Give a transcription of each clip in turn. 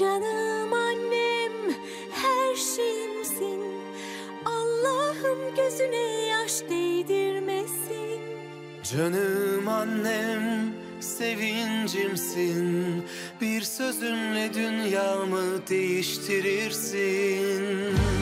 Canım annem her şeyimsin. Allah'ım gözüne yaş değdirmesin. Canım annem, sevincimsin. Bir sözünle dünyamı değiştirirsin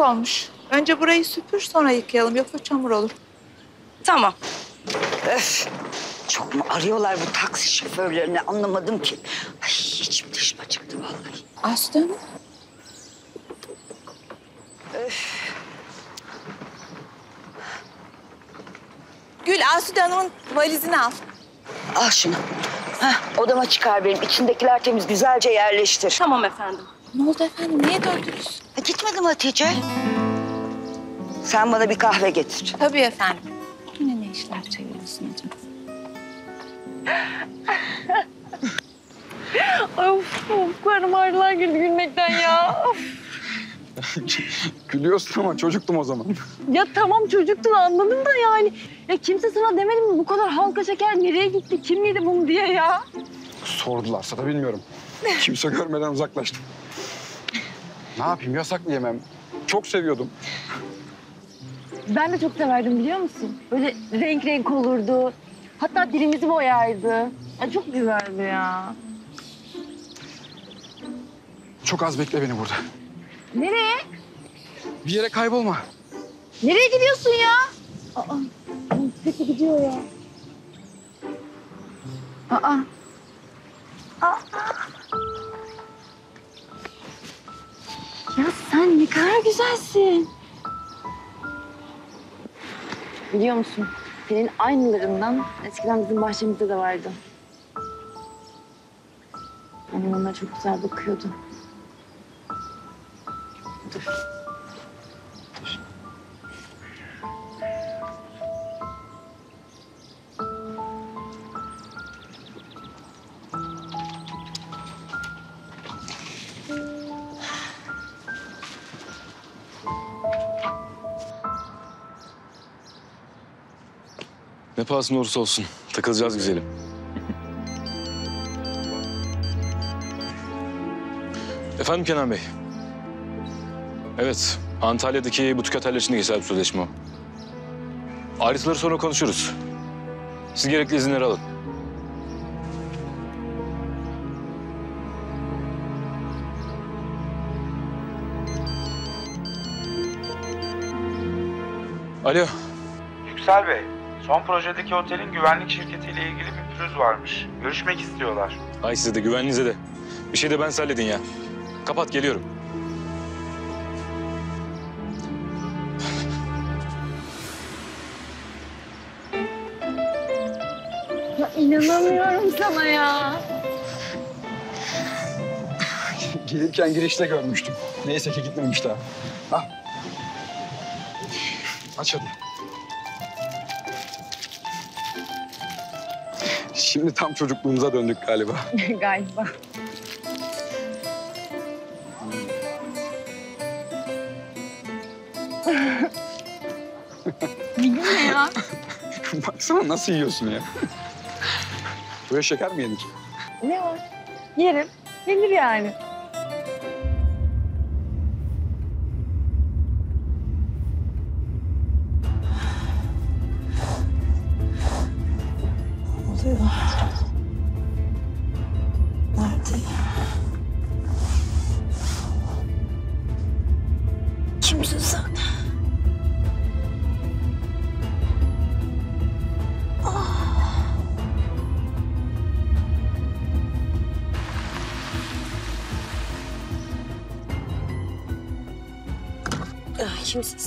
Olmuş. Önce burayı süpür sonra yıkayalım yoksa çamur olur. Tamam. Öf. Çok mu arıyorlar bu taksi şoförlerini anlamadım ki. Ay içim dışıma çıktı vallahi. Aslı Hanım. Gül Asude Hanım'ın valizini al. Al şunu. Heh, odama çıkar benim. İçindekiler temiz güzelce yerleştir. Tamam efendim. Ne oldu efendim? Niye döndünüz? Ha, gitmedim Hatice. Sen bana bir kahve getir. Tabii efendim. Yine ne işler çeviriyorsun acaba? Of, of karnım ağrılar girdi gülmekten ya. Of. Gülüyorsun ama çocuktum o zaman. Ya tamam çocuktun anladım da yani. Ya kimse sana demedi mi bu kadar halka şeker nereye gitti, kim yedi bunu diye ya? Sordularsa da bilmiyorum. Kimse görmeden uzaklaştım. Ne yapayım yasaklı yemem. Çok seviyordum. Ben de çok severdim biliyor musun? Böyle renk renk olurdu. Hatta dilimizi boyardı. Ya çok güzeldi ya. Çok az bekle beni burada. Nereye? Bir yere kaybolma. Nereye gidiyorsun ya? Aa, peki gidiyor ya. Aa. Aa. Ya sen ne kadar güzelsin. Biliyor musun? Senin aynılarından eskiden bizim bahçemizde de vardı. Annem onlara çok güzel bakıyordu. Dur. Pahasına olursa olsun. Takılacağız güzelim. Efendim Kenan Bey. Evet, Antalya'daki butik oteller için de geçerli bir sözleşme o. Ayrıntıları sonra konuşuruz. Siz gerekli izinleri alın. Alo. Yüksel Bey, son projedeki otelin güvenlik şirketiyle ilgili bir pürüz varmış. Görüşmek istiyorlar. Ay size de güvenliğinize de. Bir şey de ben halledin ya. Kapat geliyorum. Ya inanamıyorum sana ya. Gelirken girişte görmüştüm. Neyse ki gitmemiş daha. Al. Aç hadi. Şimdi tam çocukluğumuza döndük galiba. Galiba. ne ya? Baksana nasıl yiyorsun ya. Böyle şeker mi yenir? Ne var? Yerim. Yenir yani.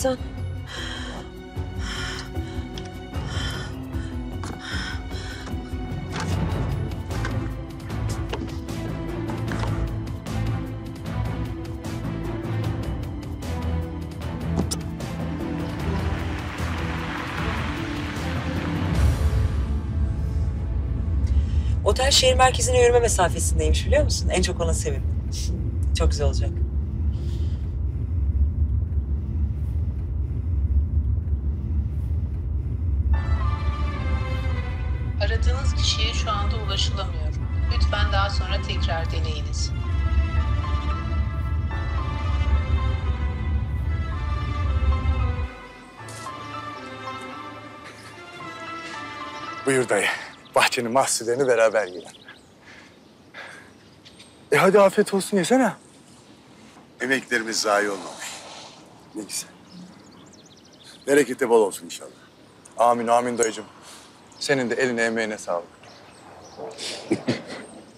Sen? Otel şehir merkezine yürüme mesafesindeymiş biliyor musun? En çok ona sevindim. Çok güzel olacak. Kişiye şu anda ulaşılamıyor. Lütfen daha sonra tekrar deneyiniz. Buyur dayı. Bahçenin mahsullerini beraber yiyelim. E hadi afiyet olsun yesene. Emeklerimiz zayi olmamış. Ne güzel. Bereketi bol olsun inşallah. Amin amin dayıcığım. Senin de eline emeğine sağlık.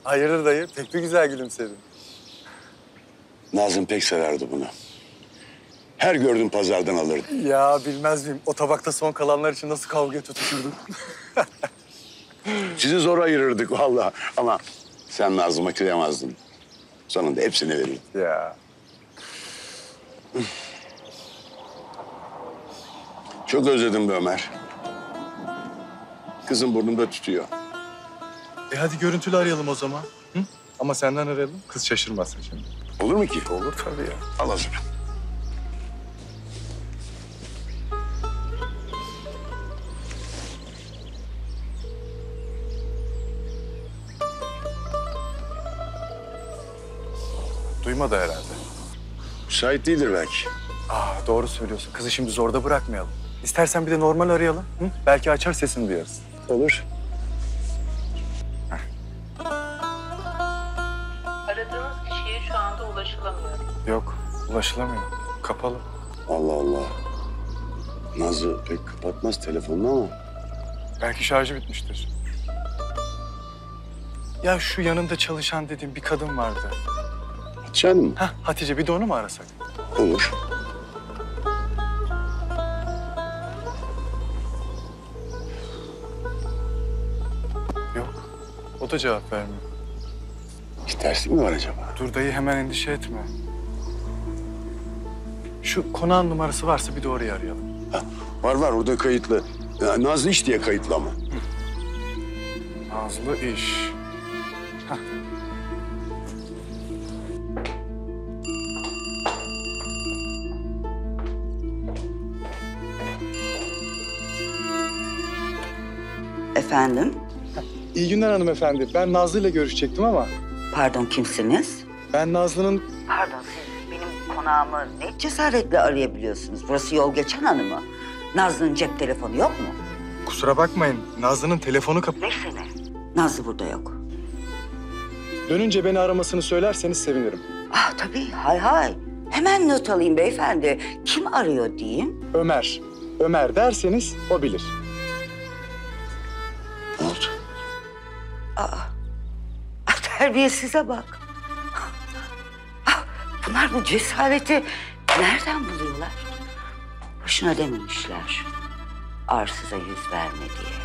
Hayırdır dayı? Pek bir güzel gülümsedin. Nazım pek severdi bunu. Her gördüğüm pazardan alırdı. Ya bilmez miyim? O tabakta son kalanlar için nasıl kavga tutuşurduk? Sizi zor ayırırdık vallahi. Ama sen Nazım'a kıyamazdın. Sonunda hepsini verirdin. ya. Çok özledim be Ömer. Kızım burnumda tutuyor. E hadi görüntülü arayalım o zaman. Hı? Ama senden arayalım. Kız şaşırmasın şimdi. Olur mu ki? Olur tabii ya. Al o zaman. Duymadı herhalde. Müsait değildir belki. Aa doğru söylüyorsun. Kızı şimdi zorda bırakmayalım. İstersen bir de normal arayalım. Hı? Belki açar sesini duyarız. Olur. Aradığınız kişiye şu anda ulaşılamıyor. Yok, ulaşılamıyor. Kapalı. Allah Allah. Nazlı pek kapatmaz telefonunu ama. Belki şarjı bitmiştir. Ya şu yanında çalışan dediğim bir kadın vardı. Hatice Hanım mı? Hah Hatice bir de onu mu arasak? Olur. Da cevap vermiyor. Bir terslik mi var acaba? Dur dayı hemen endişe etme. Şu konağın numarası varsa bir de orayı arayalım. Ha, var var orada kayıtlı. Ya, Nazlı iş diye kayıtlı ama. Nazlı iş. Hah. Efendim? İyi günler hanımefendi. Ben Nazlı ile görüşecektim ama Pardon kimsiniz? ben Nazlı'nın Pardon siz benim konağımı ne cesaretle arayabiliyorsunuz? Burası yol geçen hanı mı? Nazlı'nın cep telefonu yok mu? kusura bakmayın Nazlı'nın telefonu kapalı. Versene. Nazlı burada yok. Dönünce beni aramasını söylerseniz sevinirim. Ah tabii hay hay. Hemen not alayım beyefendi. Kim arıyor diyeyim? Ömer. Ömer derseniz o bilir. Terbiyesize bak. Bunlar bu cesareti nereden buluyorlar? Boşuna dememişler. Arsıza yüz verme diye.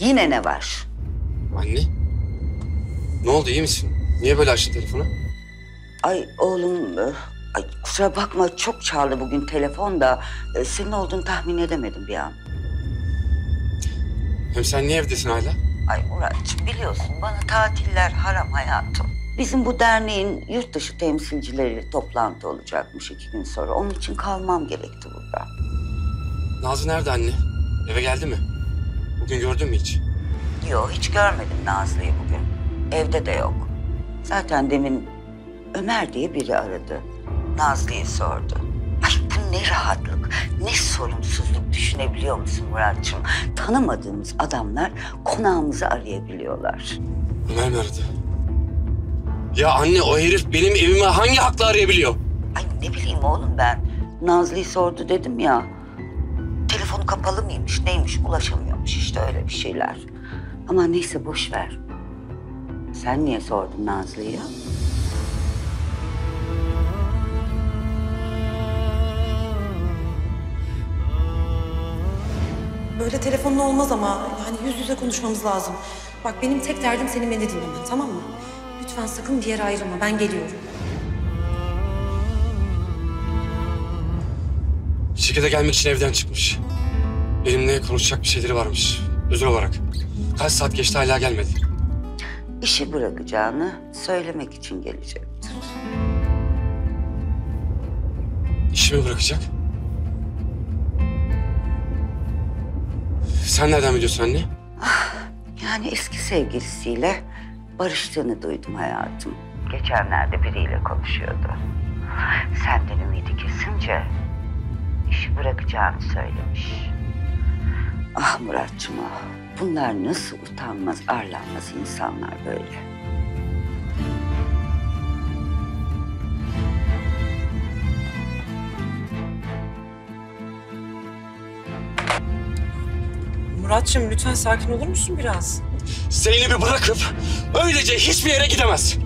Yine ne var? Anne? Ne oldu iyi misin? Niye böyle açtın telefonu? Ay oğlum, e, ay kusura bakma çok çaldı bugün telefon da e, senin olduğunu tahmin edemedim bir an. Hem sen niye evdesin hala? Ay Muratçım biliyorsun bana tatiller haram hayatım. Bizim bu derneğin yurt dışı temsilcileri toplantı olacakmış iki gün sonra. Onun için kalmam gerekti burada. Nazlı nerede anne? Eve geldi mi? Bugün gördün mü hiç? Yok hiç görmedim Nazlı'yı bugün. Evde de yok. Zaten demin Ömer diye biri aradı. Nazlı'yı sordu. Ay bu ne rahatlık, ne sorumsuzluk düşünebiliyor musun Muratçım? Tanımadığımız adamlar konağımızı arayabiliyorlar. Ömer aradı? Ya anne o herif benim evimi hangi hakla arayabiliyor? Ay ne bileyim oğlum ben. Nazlı'yı sordu dedim ya. Telefonu kapalı mıymış, neymiş ulaşamıyormuş. işte öyle bir şeyler. Ama neyse boş ver. Sen niye sordun Nazlı'ya? Böyle telefonla olmaz ama yani yüz yüze konuşmamız lazım. Bak benim tek derdim senin beni dinlemen tamam mı? Lütfen sakın bir yere ayrılma ben geliyorum. Şirkete gelmek için evden çıkmış. Benimle konuşacak bir şeyleri varmış. Özel olarak. Kaç saat geçti hala gelmedi. İşi bırakacağını söylemek için gelecektir. İşimi bırakacak. Sen nereden biliyorsun anne? Yani eski sevgilisiyle barıştığını duydum hayatım. Geçenlerde biriyle konuşuyordu. Senden ümidi kesince işi bırakacağını söylemiş. Ah Muratçım ah. Bunlar nasıl utanmaz, arlanmaz insanlar böyle. Muratçım lütfen sakin olur musun biraz? Zeynep'i bırakıp öylece hiçbir yere gidemez.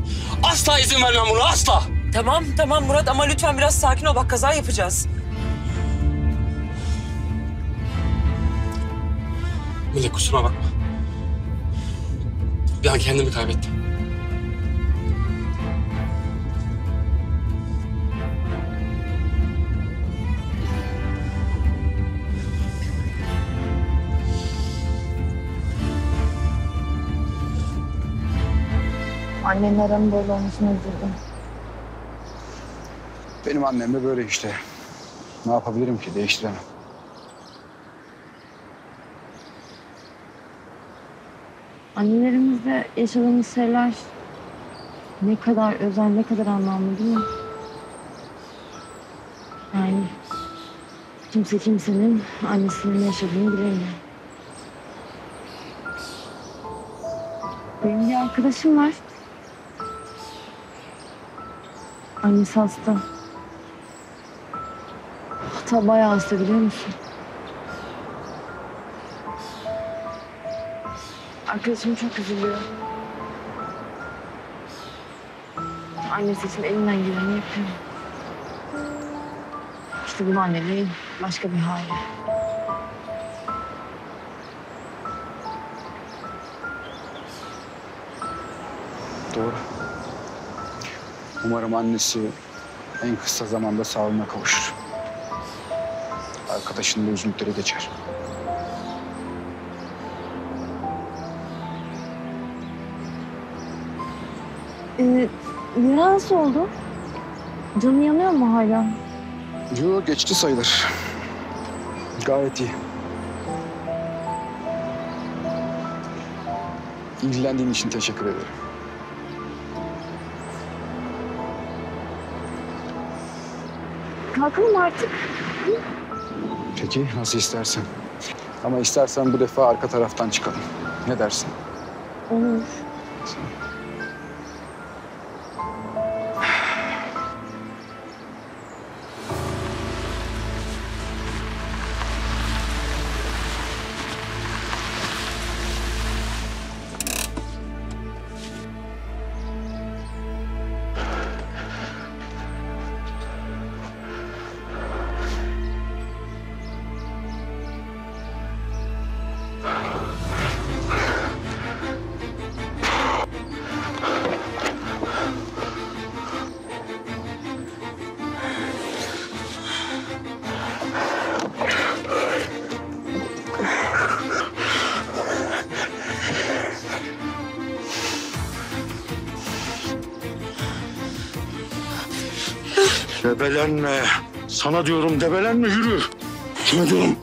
Asla izin vermem buna asla. Tamam tamam Murat ama lütfen biraz sakin ol bak kaza yapacağız. Melek kusuruma bakma. Bir an kendimi kaybettim. Annenin aranın böyle olmasına üzüldüm. Benim annem de böyle işte. Ne yapabilirim ki? Değiştiremem. Annelerimizle yaşadığımız şeyler ne kadar özel, ne kadar anlamlı değil mi? Yani kimse kimsenin annesinin ne yaşadığını bilemiyor. Benim bir arkadaşım var. Annesi hasta. Hatta bayağı hasta biliyor musun? Arkadaşım çok üzülüyor. Annesi için elinden geleni yapıyor. İşte bu anneliğin başka bir hali. Doğru. Umarım annesi en kısa zamanda sağlığına kavuşur. Arkadaşının da üzüntüleri geçer. Ee, yara nasıl oldu? Canı yanıyor mu hala? Yo geçti sayılır. Gayet iyi. İlgilendiğin için teşekkür ederim. Kalkalım artık. Peki nasıl istersen. Ama istersen bu defa arka taraftan çıkalım. Ne dersin? Olur. Debelenme. Sana diyorum debelenme yürü. Kime diyorum?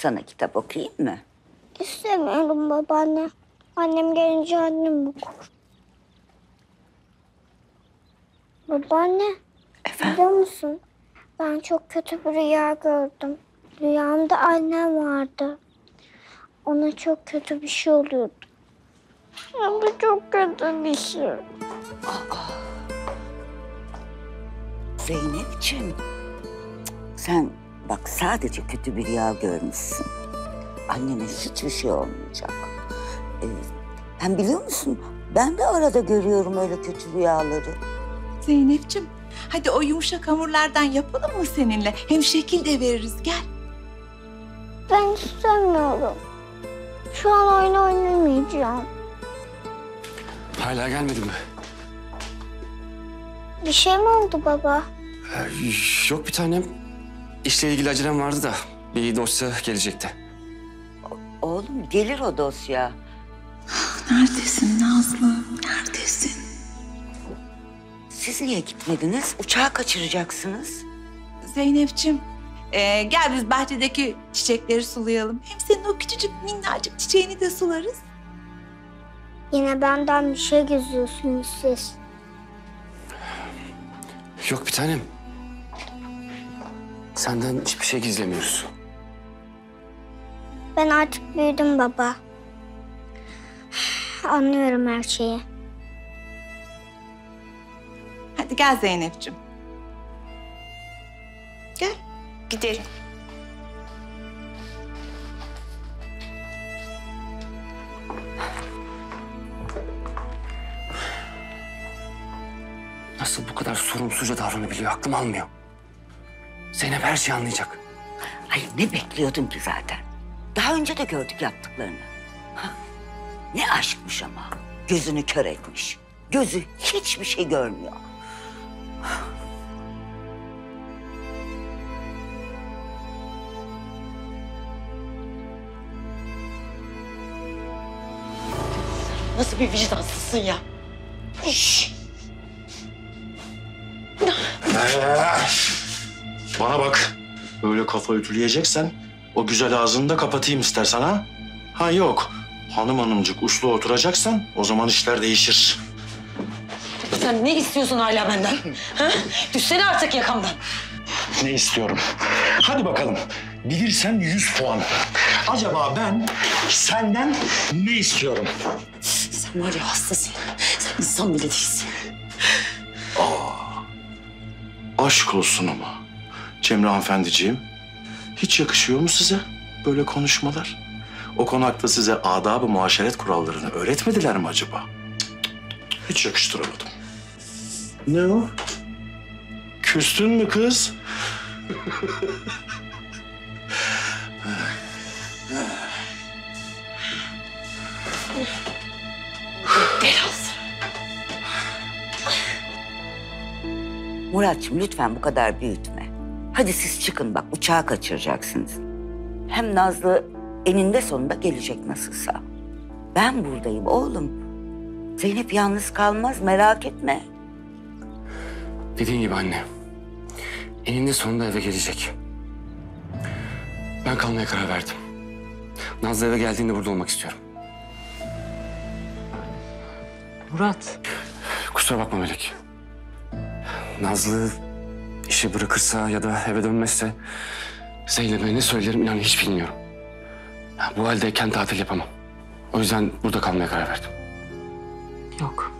Sana kitap okuyayım mı? İstemiyorum babaanne. Annem gelince annem okur. Babaanne. Biliyor musun? Ben çok kötü bir rüya gördüm. Rüyamda annem vardı. Ona çok kötü bir şey oluyordu. De çok kötü bir şey. Zeynep'ciğim. Sen bak sadece kötü bir rüya görmüşsün. Annene hiçbir şey olmayacak. Ee, hem biliyor musun? Ben de arada görüyorum öyle kötü rüyaları. Zeynep'ciğim hadi o yumuşak hamurlardan yapalım mı seninle? Hem şekil de veririz gel. Ben istemiyorum. Şu an oyun oynamayacağım. Hala gelmedi mi? Bir şey mi oldu baba? Ee, yok bir tanem. İşle ilgili acelem vardı da bir dosya gelecekti. Oğlum gelir o dosya. Neredesin Nazlı? Neredesin? Siz niye gitmediniz? Uçağı kaçıracaksınız. Zeynep'ciğim ee, gel biz bahçedeki çiçekleri sulayalım. Hem senin o küçücük minnacık çiçeğini de sularız. Yine benden bir şey gizliyorsunuz siz. Yok bir tanem. Senden hiçbir şey gizlemiyoruz. Ben artık büyüdüm baba. Anlıyorum her şeyi. Hadi gel Zeynep'ciğim. Gel gidelim. Nasıl bu kadar sorumsuzca davranabiliyor aklım almıyor. Zeynep her şeyi anlayacak. Ay ne bekliyordun ki zaten? Daha önce de gördük yaptıklarını. Ha, Ne aşkmış ama. Gözünü kör etmiş. Gözü hiçbir şey görmüyor. Nasıl bir vicdansızsın ya? Bana bak. Böyle kafa ütüleyeceksen o güzel ağzını da kapatayım istersen ha? Ha yok. Hanım hanımcık uslu oturacaksan o zaman işler değişir. Sen ne istiyorsun hala benden? Ha? Düşsene artık yakamdan. Ne istiyorum? Hadi bakalım. Bilirsen 100 puan. Acaba ben senden ne istiyorum? Sen var ya hastasın. Sen insan bile değilsin. Aşk olsun ama. Cemre hanımefendiciğim. Hiç yakışıyor mu size böyle konuşmalar? O konakta size adab-ı muaşeret kurallarını öğretmediler mi acaba? Cık, cık, cık. Hiç yakıştıramadım. Ne o? Küstün mü kız? Muratçım lütfen bu kadar büyütme. Hadi siz çıkın bak uçağı kaçıracaksınız. Hem Nazlı eninde sonunda gelecek nasılsa. Ben buradayım oğlum. Zeynep yalnız kalmaz merak etme. Dediğin gibi anne. Eninde sonunda eve gelecek. Ben kalmaya karar verdim. Nazlı eve geldiğinde burada olmak istiyorum. Murat. Kusura bakma Melek. Nazlı işi bırakırsa ya da eve dönmezse Zeynep'e ne söylerim inan hiç bilmiyorum. Bu haldeyken tatil yapamam. O yüzden burada kalmaya karar verdim. Yok.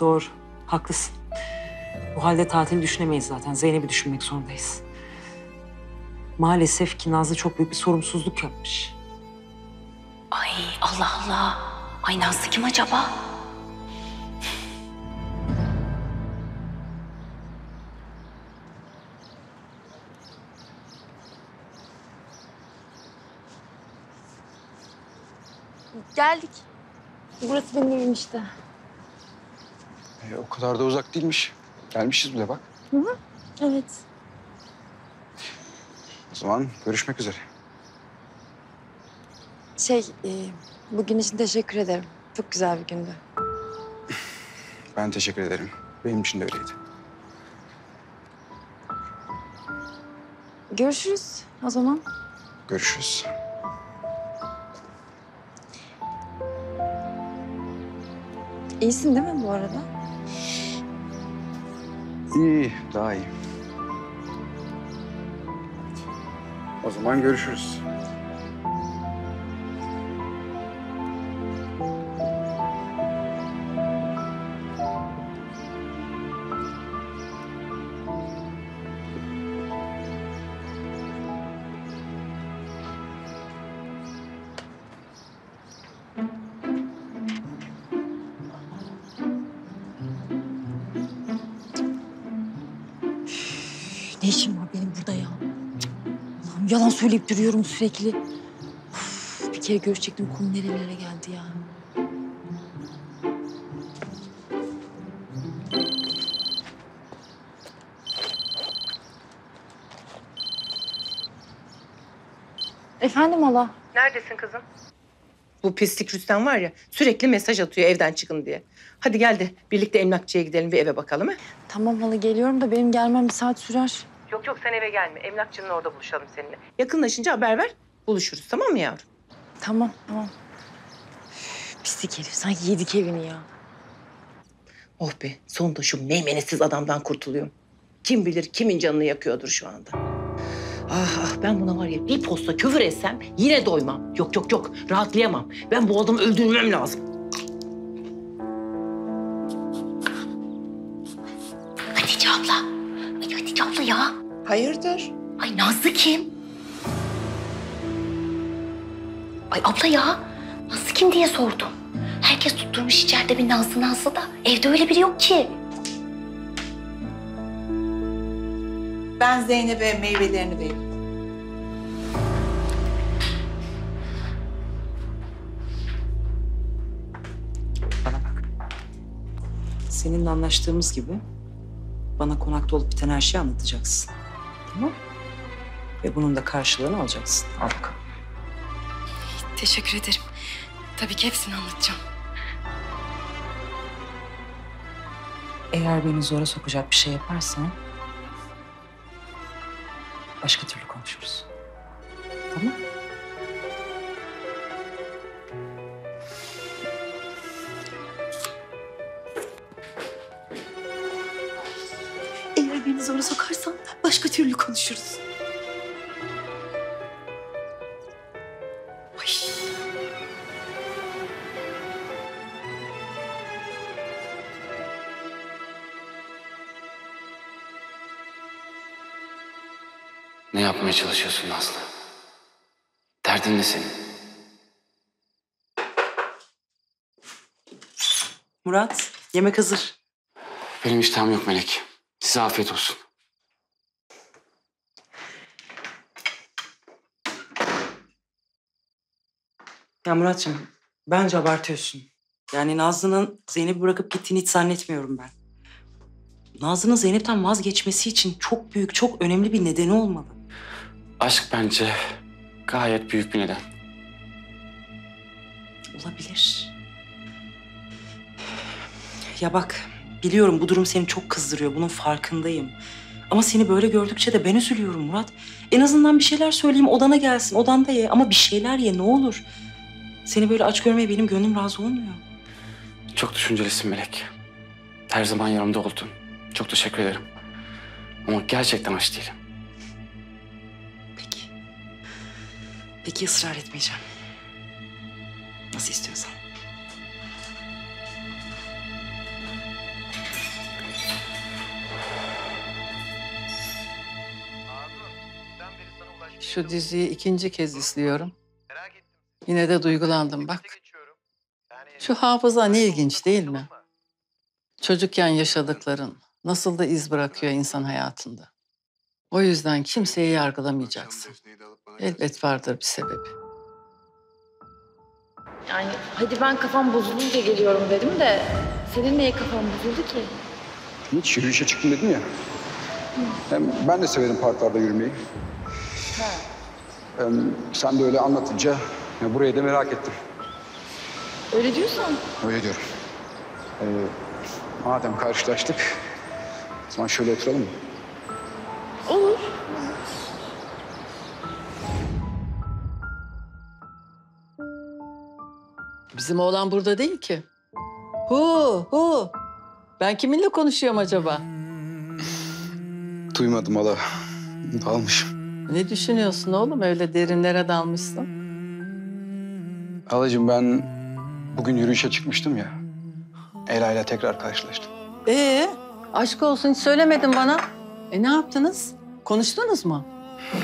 Doğru. Haklısın. Bu halde tatil düşünemeyiz zaten. Zeynep'i düşünmek zorundayız. Maalesef ki Nazlı çok büyük bir sorumsuzluk yapmış. Ay Allah Allah. Ay Nazlı kim acaba? Geldik. Burası benim evim işte. E, o kadar da uzak değilmiş. Gelmişiz bile bak. Hı hı. Evet. O zaman görüşmek üzere. Şey, e, bugün için teşekkür ederim. Çok güzel bir gündü. Ben teşekkür ederim. Benim için de öyleydi. Görüşürüz o zaman. Görüşürüz. İyisin değil mi bu arada? İyi, daha iyi. O zaman görüşürüz. Söyleyip duruyorum sürekli. Of, bir kere görüşecektim konu nerelere geldi ya. Efendim hala? Neredesin kızım? Bu pislik Rüstem var ya sürekli mesaj atıyor evden çıkın diye. Hadi gel de birlikte emlakçıya gidelim bir eve bakalım ha? Tamam hala geliyorum da benim gelmem bir saat sürer. Yok yok sen eve gelme. Emlakçının orada buluşalım seninle. Yakınlaşınca haber ver. Buluşuruz tamam mı yavrum? Tamam tamam. Üf, Pislik herif sanki yedik evini ya. Oh be sonunda şu meymenetsiz adamdan kurtuluyorum. Kim bilir kimin canını yakıyordur şu anda. Ah ah ben buna var ya bir posta küfür etsem yine doymam. Yok yok yok rahatlayamam. Ben bu adamı öldürmem lazım. Hayırdır? Ay Nazlı kim? Ay abla ya. Nazlı kim diye sordum. Herkes tutturmuş içeride bir Nazlı Nazlı da. Evde öyle biri yok ki. Ben Zeynep'e meyvelerini vereyim. Seninle anlaştığımız gibi bana konakta olup biten her şeyi anlatacaksın. Tamam Ve bunun da karşılığını alacaksın. Al bakalım. Teşekkür ederim. Tabii ki hepsini anlatacağım. Eğer beni zora sokacak bir şey yaparsan... ...başka türlü konuşuruz. Tamam Eğer Ne yapmaya çalışıyorsun Nazlı? Derdin ne senin? Murat, yemek hazır. Benim iştahım yok Melek. Size afiyet olsun. Ya Muratcığım, bence abartıyorsun. Yani Nazlı'nın Zeynep'i bırakıp gittiğini hiç zannetmiyorum ben. Nazlı'nın Zeynep'ten vazgeçmesi için çok büyük, çok önemli bir nedeni olmalı. Aşk bence gayet büyük bir neden. Olabilir. Ya bak, biliyorum bu durum seni çok kızdırıyor. Bunun farkındayım. Ama seni böyle gördükçe de ben üzülüyorum Murat. En azından bir şeyler söyleyeyim, odana gelsin. Odanda ye ama bir şeyler ye ne olur. Seni böyle aç görmeye benim gönlüm razı olmuyor. Çok düşüncelisin Melek. Her zaman yanımda oldun. Çok teşekkür ederim. Ama gerçekten aç değilim. Peki ısrar etmeyeceğim. Nasıl istiyorsan. Şu diziyi ikinci kez izliyorum. Yine de duygulandım bak. Şu hafıza ne ilginç değil mi? Çocukken yaşadıkların nasıl da iz bırakıyor insan hayatında. O yüzden kimseyi yargılamayacaksın. Elbet vardır bir sebebi. Yani hadi ben kafam bozulunca geliyorum dedim de senin niye kafan bozuldu ki? Hiç yürüyüşe çıktım dedim ya. Hem ben de severim parklarda yürümeyi. Hem sen de öyle anlatınca ya burayı da merak ettim. Öyle diyorsan. Öyle diyorum. Ee, madem karşılaştık, o zaman şöyle oturalım mı? Olur. Bizim oğlan burada değil ki. Hu hu. Ben kiminle konuşuyorum acaba? Duymadım hala. Dalmışım. Ne düşünüyorsun oğlum? Öyle derinlere dalmışsın. Halacığım ben bugün yürüyüşe çıkmıştım ya. Ela ile tekrar karşılaştım. Ee, aşk olsun hiç söylemedin bana. E ne yaptınız? Konuştunuz mu?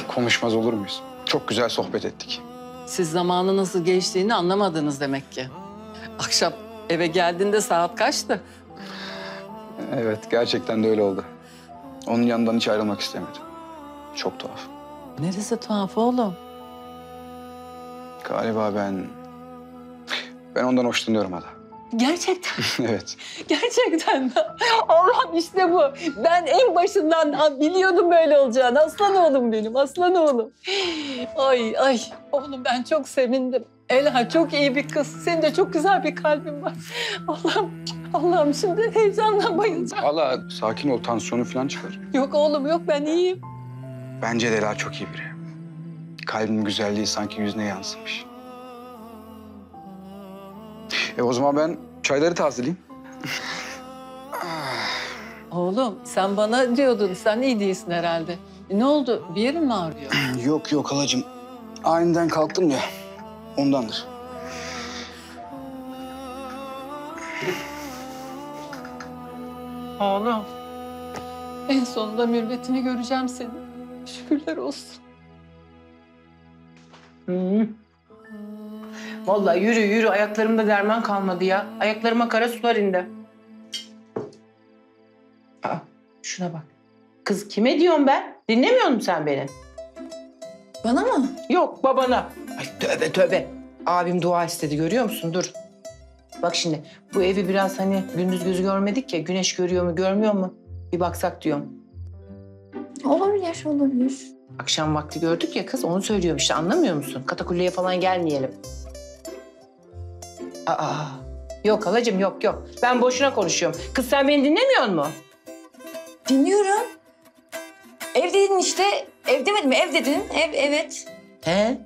Konuşmaz olur muyuz? Çok güzel sohbet ettik. Siz zamanın nasıl geçtiğini anlamadınız demek ki. Akşam eve geldiğinde saat kaçtı? Evet gerçekten de öyle oldu. Onun yanından hiç ayrılmak istemedim. Çok tuhaf. Neresi tuhaf oğlum? Galiba ben... Ben ondan hoşlanıyorum hala. Gerçekten, evet. gerçekten mi? Allah'ım işte bu. Ben en başından biliyordum böyle olacağını. Aslan oğlum benim, aslan oğlum. Ay ay, oğlum ben çok sevindim. Ela çok iyi bir kız. Senin de çok güzel bir kalbin var. Allah'ım, Allah'ım şimdi heyecandan bayılacağım. Hala sakin ol tansiyonu falan çıkar. Yok oğlum yok ben iyiyim. Bence de Ela çok iyi biri. Kalbinin güzelliği sanki yüzüne yansımış. E o zaman ben çayları tazeleyeyim. Oğlum sen bana diyordun sen iyi değilsin herhalde. E, ne oldu? Bir yerin mi ağrıyor? yok yok halacığım. Aniden kalktım ya. Ondandır. Oğlum. En sonunda mürvetini göreceğim seni. Şükürler olsun. Hı. Vallahi yürü yürü ayaklarımda derman kalmadı ya. Ayaklarıma kara sular indi. Aa, şuna bak. Kız kime diyorum ben? Dinlemiyor musun sen beni? Bana mı? Yok babana. Ay tövbe tövbe. Abim dua istedi görüyor musun? Dur. Bak şimdi bu evi biraz hani gündüz gözü görmedik ya. Güneş görüyor mu görmüyor mu? Bir baksak diyorum. Olabilir, olabilir. Akşam vakti gördük ya kız onu söylüyorum işte anlamıyor musun? Katakulleye falan gelmeyelim. Aa, yok halacığım yok yok. Ben boşuna konuşuyorum. Kız sen beni dinlemiyor mu? Dinliyorum. Ev dedin işte. Ev demedim mi? Ev dedin. Ev, evet. He?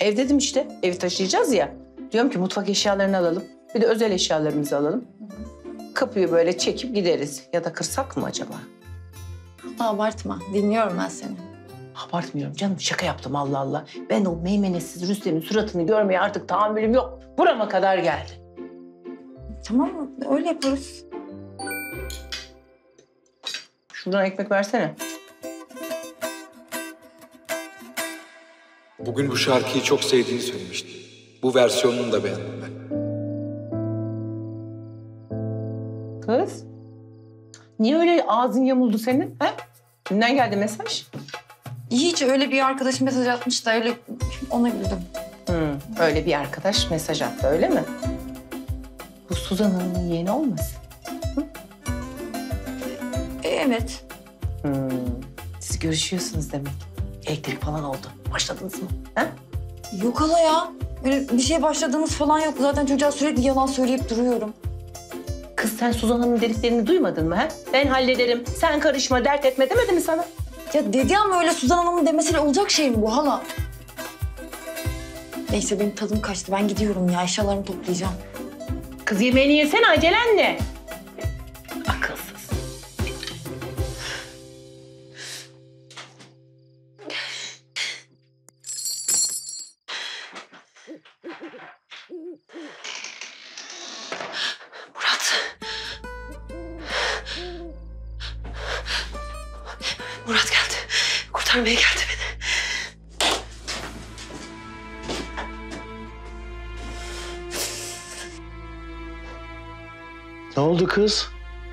Ev dedim işte. Evi taşıyacağız ya. Diyorum ki mutfak eşyalarını alalım. Bir de özel eşyalarımızı alalım. Kapıyı böyle çekip gideriz. Ya da kırsak mı acaba? Abartma. Dinliyorum ben seni. Abartmıyorum canım. Şaka yaptım Allah Allah. Ben o meymenetsiz Rüstem'in suratını görmeye artık tahammülüm yok. Burama kadar geldi. Tamam mı? Öyle yaparız. Şuradan ekmek versene. Bugün bu şarkıyı çok sevdiğini söylemişti. Bu versiyonunu da beğendim ben. Kız. Niye öyle ağzın yamuldu senin? He? Kimden geldi mesaj? Hiç öyle bir arkadaşım mesaj atmış da öyle ona güldüm. Hı, öyle bir arkadaş mesaj attı öyle mi? Bu Suzan Hanım'ın yeğeni olmasın? E, evet. Hmm. Siz görüşüyorsunuz demek. Elektrik falan oldu. Başladınız mı? Ha? Yok hala ya. Öyle bir şey başladığımız falan yok. Zaten çocuğa sürekli yalan söyleyip duruyorum. Kız sen Suzan Hanım'ın dediklerini duymadın mı? Ha? Ben hallederim. Sen karışma, dert etme demedi mi sana? Ya dedi ama öyle Suzan Hanım'ın demesiyle olacak şey mi bu hala? Neyse benim tadım kaçtı. Ben gidiyorum ya. Eşyalarımı toplayacağım. Kız yemeğini yesene acelen ne?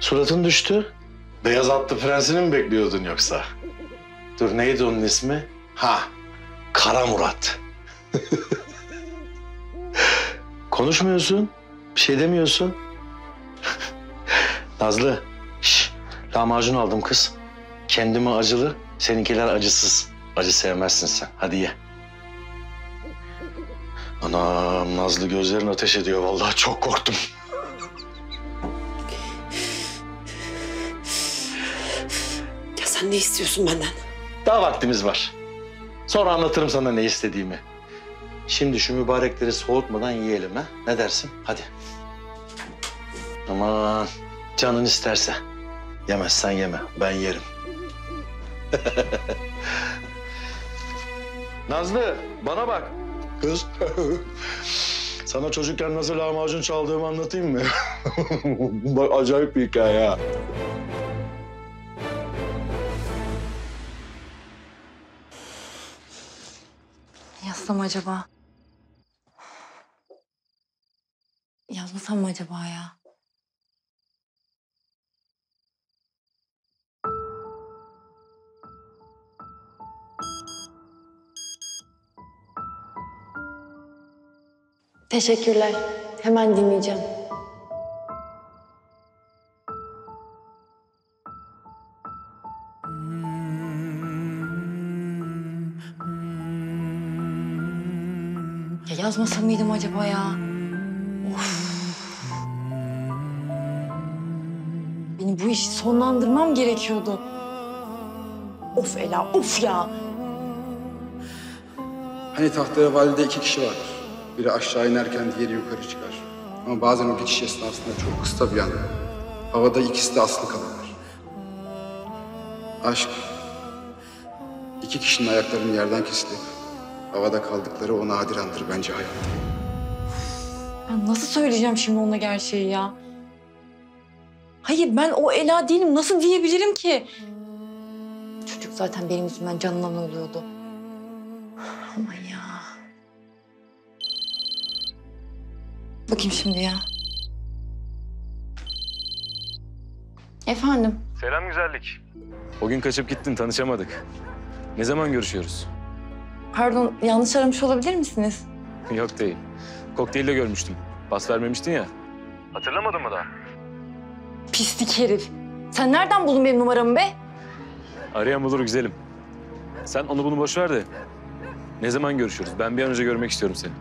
Suratın düştü. Beyaz atlı prensini mi bekliyordun yoksa? Dur neydi onun ismi? Ha, Kara Murat. Konuşmuyorsun, bir şey demiyorsun. Nazlı, şş, lahmacun aldım kız. Kendime acılı, seninkiler acısız. Acı sevmezsin sen. Hadi ye. Anam Nazlı gözlerin ateş ediyor. Vallahi çok korktum. Sen ne istiyorsun benden? Daha vaktimiz var. Sonra anlatırım sana ne istediğimi. Şimdi şu mübarekleri soğutmadan yiyelim ha. Ne dersin? Hadi. Aman canın isterse. Yemezsen yeme. Ben yerim. Nazlı bana bak. Kız. Sana çocukken nasıl lahmacun çaldığımı anlatayım mı? bak acayip bir hikaye ha. Yazsam acaba? Yazmasam mı acaba ya? Teşekkürler. Hemen dinleyeceğim. Ya yazmasam mıydım acaba ya? Of. Benim bu işi sonlandırmam gerekiyordu. Of Ela, of ya. Hani tahtaya valide iki kişi vardır. Biri aşağı inerken diğeri yukarı çıkar. Ama bazen o geçiş esnasında çok kısa bir an. Havada ikisi de asılı kalırlar. Aşk. iki kişinin ayaklarının yerden kesilip havada kaldıkları o nadir andır bence hayatta. Ben nasıl söyleyeceğim şimdi ona gerçeği ya? Hayır ben o Ela değilim. Nasıl diyebilirim ki? Çocuk zaten benim yüzümden canından oluyordu. Aman ya. Bakayım şimdi ya. Efendim? Selam güzellik. O gün kaçıp gittin, tanışamadık. Ne zaman görüşüyoruz? Pardon yanlış aramış olabilir misiniz? Yok değil. Kokteylde görmüştüm. Bas vermemiştin ya. Hatırlamadın mı daha? Pislik herif. Sen nereden buldun benim numaramı be? Arayan bulur güzelim. Sen onu bunu boş ver de. Ne zaman görüşürüz? Ben bir an önce görmek istiyorum seni.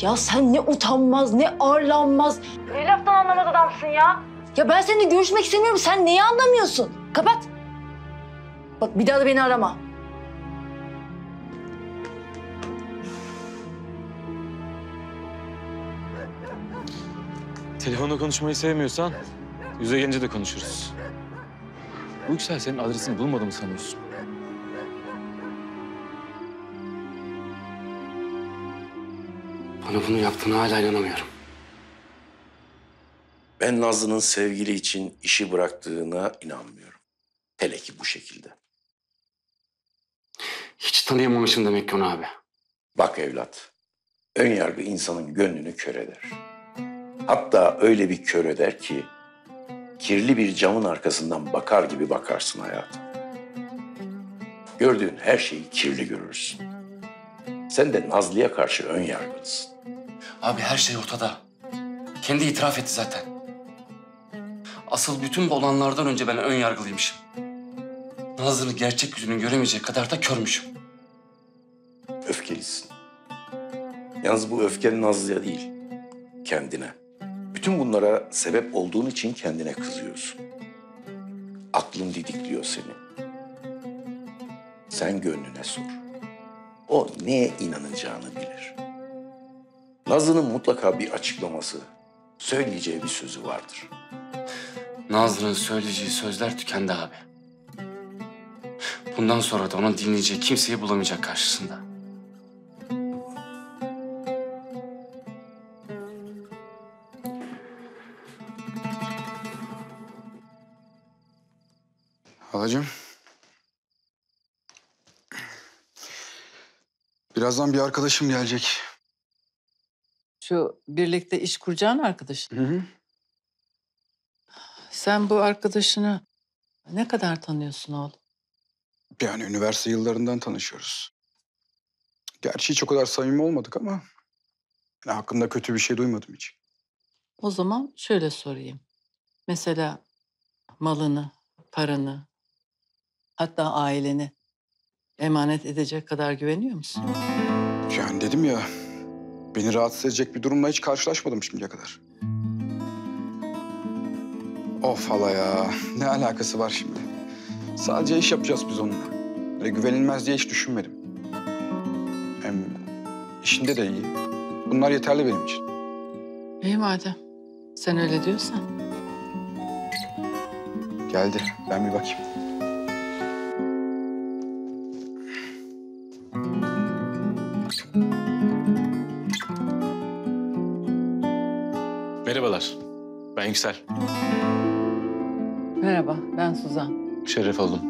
Ya sen ne utanmaz, ne arlanmaz, ne laftan anlamaz adamsın ya. Ya ben seninle görüşmek istemiyorum. Sen neyi anlamıyorsun? Kapat. Bak bir daha da beni arama. Telefonda konuşmayı sevmiyorsan yüze gelince de konuşuruz. Bu Yüksel senin adresini bulmadı mı sanıyorsun? Bana bunu yaptığına hala inanamıyorum. Ben Nazlı'nın sevgili için işi bıraktığına inanmıyorum. Hele ki bu şekilde. Hiç tanıyamamışım demek ki onu abi. Bak evlat, ön yargı insanın gönlünü kör eder. Hatta öyle bir kör eder ki kirli bir camın arkasından bakar gibi bakarsın hayata. Gördüğün her şeyi kirli görürsün. Sen de Nazlı'ya karşı ön yargılısın. Abi her şey ortada. Kendi itiraf etti zaten. Asıl bütün bu olanlardan önce ben ön yargılıymışım. Nazlı'nın gerçek yüzünü göremeyecek kadar da körmüşüm. Öfkelisin. Yalnız bu öfken Nazlı'ya değil, kendine. Bütün bunlara sebep olduğun için kendine kızıyorsun. Aklın didikliyor seni. Sen gönlüne sor. O neye inanacağını bilir. Nazlı'nın mutlaka bir açıklaması, söyleyeceği bir sözü vardır. Nazlı'nın söyleyeceği sözler tükendi abi. Bundan sonra da onun dinleyeceği kimseyi bulamayacak karşısında. Halacığım. Birazdan bir arkadaşım gelecek. Şu birlikte iş kuracağın arkadaşın. Hı hı. Sen bu arkadaşını ne kadar tanıyorsun oğlum? Yani üniversite yıllarından tanışıyoruz. Gerçi hiç o kadar samimi olmadık ama... Yani hakkında kötü bir şey duymadım hiç. O zaman şöyle sorayım. Mesela malını, paranı, hatta aileni emanet edecek kadar güveniyor musun? Yani dedim ya, beni rahatsız edecek bir durumla hiç karşılaşmadım şimdiye kadar. Of hala ya, ne alakası var şimdi? Sadece iş yapacağız biz onunla. Öyle güvenilmez diye hiç düşünmedim. Hem İşinde de iyi. Bunlar yeterli benim için. İyi madem. Sen öyle diyorsan. Geldi. Ben bir bakayım. Yüksel. Merhaba, ben Suzan. Şeref oldum.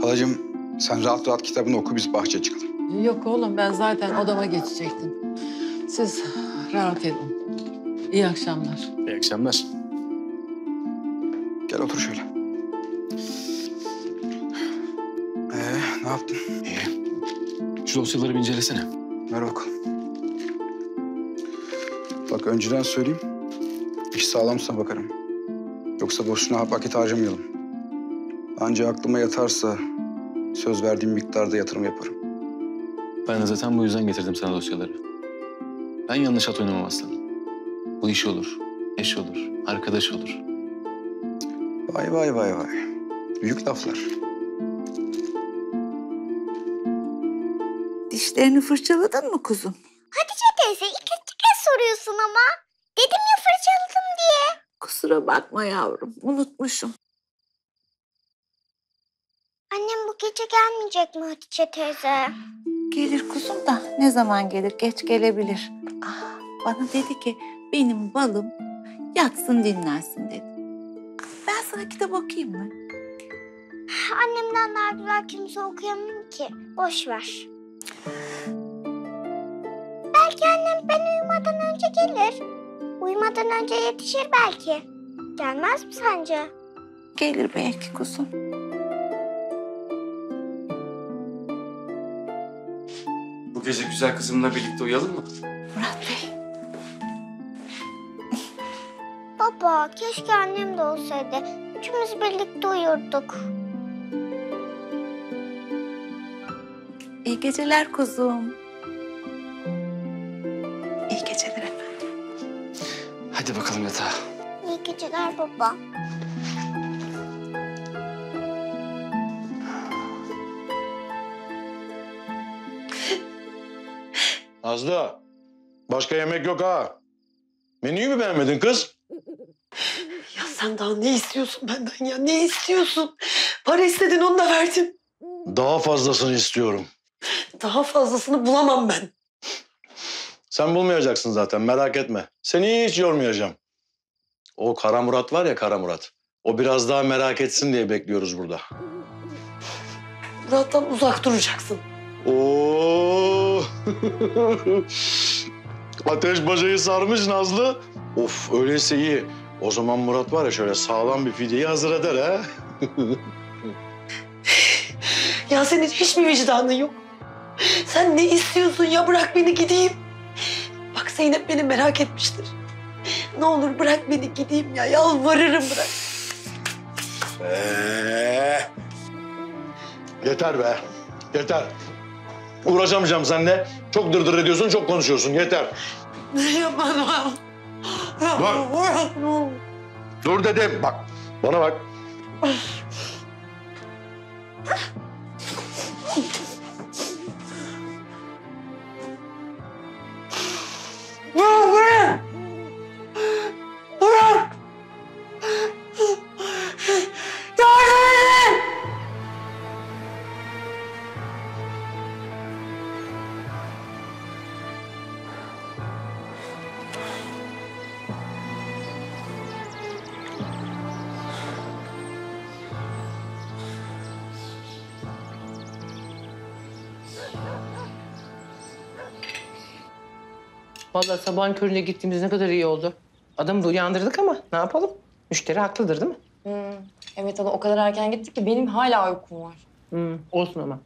Halacığım sen rahat rahat kitabını oku biz bahçeye çıkalım. Yok oğlum, ben zaten odama geçecektim. Siz rahat edin. İyi akşamlar. İyi akşamlar. Gel otur şöyle. Ee, ne yaptın? İyi. Şu dosyaları bir incelesene. Ver bakalım. Önceden söyleyeyim. İş sağlamsa bakarım. Yoksa boşuna vakit harcamayalım. Ancak aklıma yatarsa söz verdiğim miktarda yatırım yaparım. Ben de zaten bu yüzden getirdim sana dosyaları. Ben yanlış at oynamam aslanım. Bu iş olur, eş olur, arkadaş olur. Vay vay vay vay. Büyük laflar. Dişlerini fırçaladın mı kuzum? Hatice teyze soruyorsun ama. Dedim ya fırçaladım diye. Kusura bakma yavrum, unutmuşum. Annem bu gece gelmeyecek mi Hatice teyze? Gelir kuzum da ne zaman gelir? Geç gelebilir. Ah, bana dedi ki benim balım yatsın dinlensin dedi. Ben sana kitap okuyayım mı? Annemden güzel kimse okuyamam ki. Boş ver. Belki annem ben uyumadan gelir. Uyumadan önce yetişir belki. Gelmez mi sence? Gelir belki kuzum. Bu gece güzel kızımla birlikte uyuyalım mı? Murat Bey. Baba keşke annem de olsaydı. Üçümüz birlikte uyurduk. İyi geceler kuzum. Baba. Nazlı, başka yemek yok ha. Menüyü mü beğenmedin kız? Ya sen daha ne istiyorsun benden ya? Ne istiyorsun? Para istedin onu da verdim. Daha fazlasını istiyorum. Daha fazlasını bulamam ben. Sen bulmayacaksın zaten merak etme. Seni hiç yormayacağım. O Kara Murat var ya Kara Murat. O biraz daha merak etsin diye bekliyoruz burada. Murat'tan uzak duracaksın. Oo! Ateş bacayı sarmış Nazlı. Of öyleyse iyi. O zaman Murat var ya şöyle sağlam bir fideyi hazır eder ha. Ya senin hiç mi vicdanın yok? Sen ne istiyorsun ya? Bırak beni gideyim. Bak Zeynep beni merak etmiştir. Ne olur bırak beni gideyim ya. Yalvarırım bırak. Ee, yeter be. Yeter. Uğraşamayacağım seninle. Çok dırdır ediyorsun, çok konuşuyorsun. Yeter. Yapamam. Dur. Dur dedim. Bak. Bana bak. Vallahi sabahın köründe gittiğimiz ne kadar iyi oldu. Adamı da uyandırdık ama ne yapalım? Müşteri haklıdır değil mi? Hmm. Evet ama o kadar erken gittik ki benim hala uykum var. Hmm, olsun ama.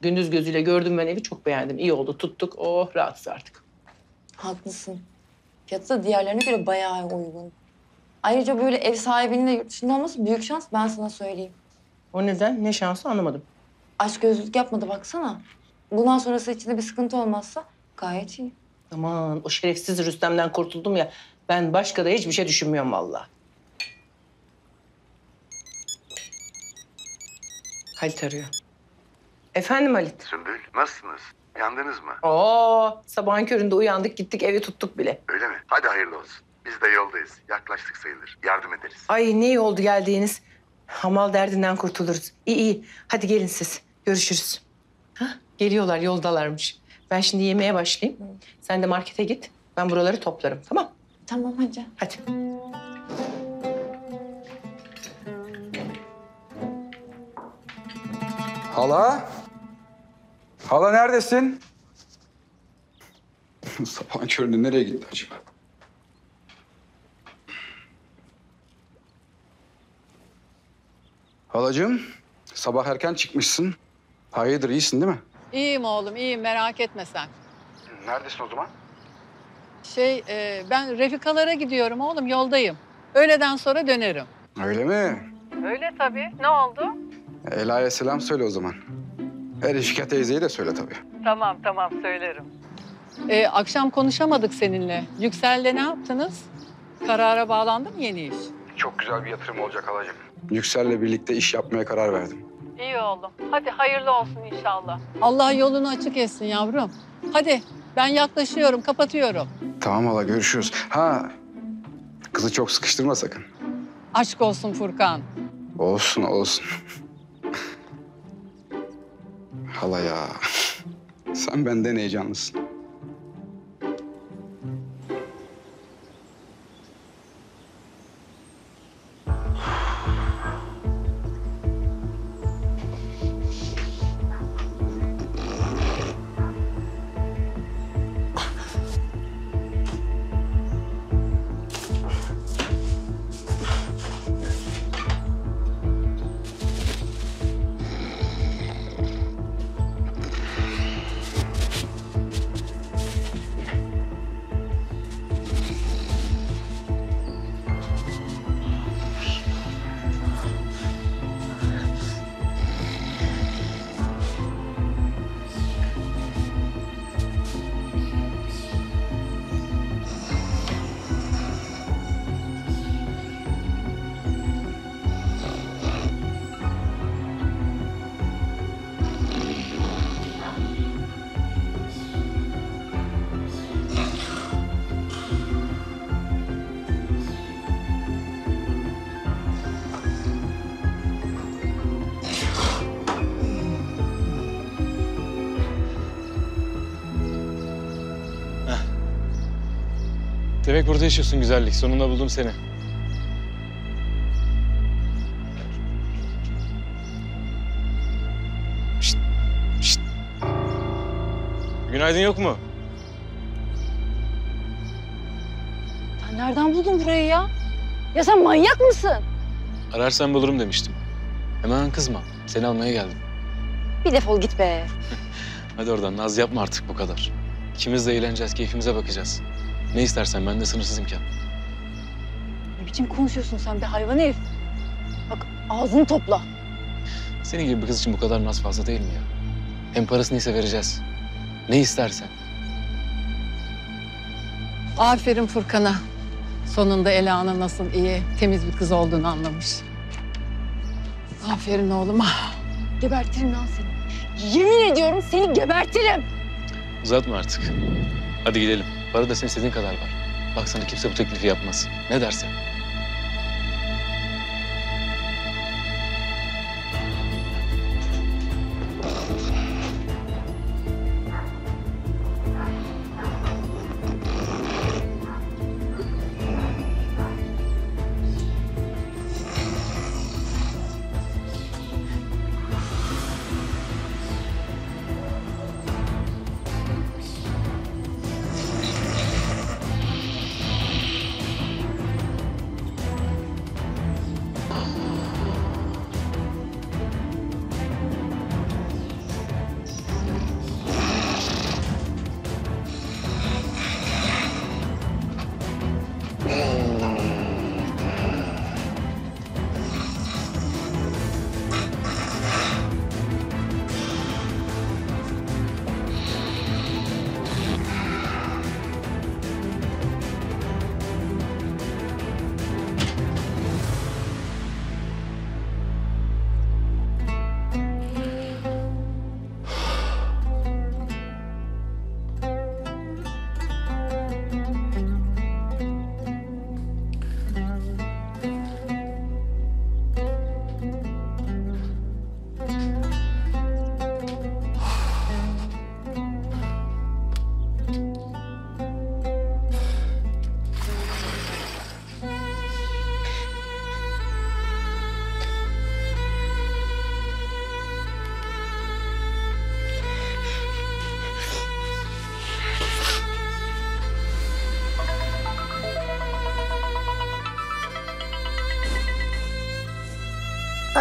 Gündüz gözüyle gördüm ben evi çok beğendim. İyi oldu tuttuk. Oh rahatsız artık. Haklısın. Fiyatı da diğerlerine göre bayağı uygun. Ayrıca böyle ev sahibinin de yurt dışında olması büyük şans ben sana söyleyeyim. O neden? Ne şansı anlamadım. Aşk gözlülük yapmadı baksana. Bundan sonrası içinde bir sıkıntı olmazsa gayet iyi. Aman o şerefsiz Rüstem'den kurtuldum ya. Ben başka da hiçbir şey düşünmüyorum vallahi. Halit arıyor. Efendim Halit? Sümbül nasılsınız? Yandınız mı? Oo, sabahın köründe uyandık gittik evi tuttuk bile. Öyle mi? Hadi hayırlı olsun. Biz de yoldayız. Yaklaştık sayılır. Yardım ederiz. Ay ne iyi oldu geldiğiniz. Hamal derdinden kurtuluruz. İyi iyi. Hadi gelin siz. Görüşürüz. Hah, geliyorlar yoldalarmış. Ben şimdi yemeğe başlayayım. Sen de markete git. Ben buraları toplarım tamam Tamam hadi. Hadi. Hala? Hala neredesin? Sabahın köründe nereye gitti acaba? Halacığım, sabah erken çıkmışsın. Hayırdır, iyisin değil mi? İyiyim oğlum, iyiyim. Merak etme sen. Neredesin o zaman? Şey, e, ben Refikalara gidiyorum oğlum, yoldayım. Öğleden sonra dönerim. Öyle mi? Öyle tabii. Ne oldu? Ela'ya selam söyle o zaman. Refika teyzeyi de söyle tabii. Tamam, tamam. Söylerim. E, akşam konuşamadık seninle. Yüksel'le ne yaptınız? Karara bağlandı mı yeni iş? Çok güzel bir yatırım olacak halacığım. Yüksel'le birlikte iş yapmaya karar verdim. İyi oğlum. Hadi hayırlı olsun inşallah. Allah yolunu açık etsin yavrum. Hadi ben yaklaşıyorum, kapatıyorum. Tamam hala, görüşürüz. Ha, kızı çok sıkıştırma sakın. Aşk olsun Furkan. Olsun, olsun. Hala ya, sen benden heyecanlısın. Demek burada yaşıyorsun güzellik. Sonunda buldum seni. Şşt, şşt. Günaydın yok mu? Sen nereden buldun burayı ya? Ya sen manyak mısın? Ararsan bulurum demiştim. Hemen kızma. Seni almaya geldim. Bir defol git be. Hadi oradan naz yapma artık bu kadar. İkimiz de eğleneceğiz, keyfimize bakacağız. Ne istersen bende sınırsız imkan. Ne biçim konuşuyorsun sen be hayvan herif? Bak ağzını topla. Senin gibi bir kız için bu kadar naz fazla değil mi ya? Hem parasını ise vereceğiz. Ne istersen. Aferin Furkan'a. Sonunda Ela'nın nasıl iyi, temiz bir kız olduğunu anlamış. Aferin oğluma. Gebertirim lan seni. Yemin ediyorum seni gebertirim. Uzatma artık. Hadi gidelim. Para da senin istediğin kadar var. Bak sana kimse bu teklifi yapmaz. Ne dersen.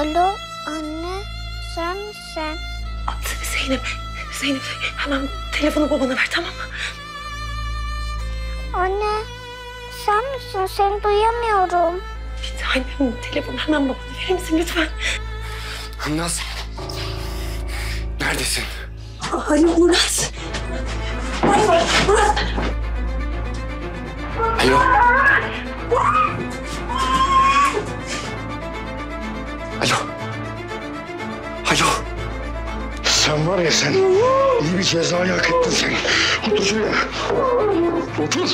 Alo anne sen misin? Zeynep, Zeynep hemen telefonu babana ver tamam mı? Anne sen misin? Seni duyamıyorum. Bir tanem telefonu hemen babana verir misin lütfen? Naz. Neredesin? Alo Murat. Murat, Murat. Alo. Sen var ya sen iyi bir cezayı hak ettin sen. Otur şuraya. Otur.